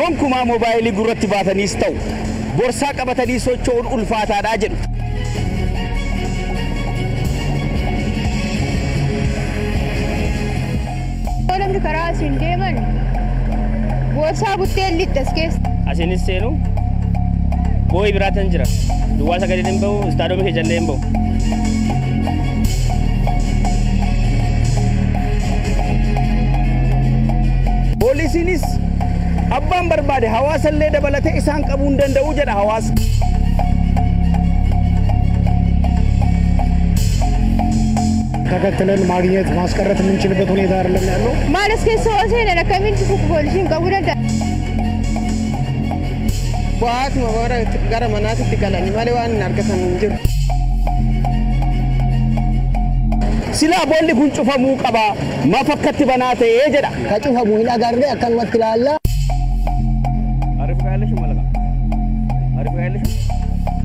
gonkumaa mobaayilii gurratti baataniis ta'u borsaa qabatanii socho'uun ulfaataadhaa jedhu. Namni karaa isin deeman boorsaa buttee lixxas keessa. Asinis seenu boo'i biraatan jira. Duwwaa sagaleen hin bahu, kee jallee hin bahu. Poolisiinis abbaan barbaade illee dabalatee isaan qabuu hin danda'u jedha hawaasa. ተከትለን ማግኘት ማስቀረት የምንችልበት ሁኔታ አይደለም ያለው። ማለት ከሰዎች ነን ከሚንት ፉትቦልሽን ቀውረዳ ቡአት መሆረ ጋረ መናት ትገላኝ ማለ ዋን አርገተን እንጅር ስላ ቦሊ ኩን ቀባ ማፈከት በናተ ጀዳ ከጩፈሙ ሂና ጋር አካን መትላላ అరవై కాయలు మళ్ళీ అరవై కాయలు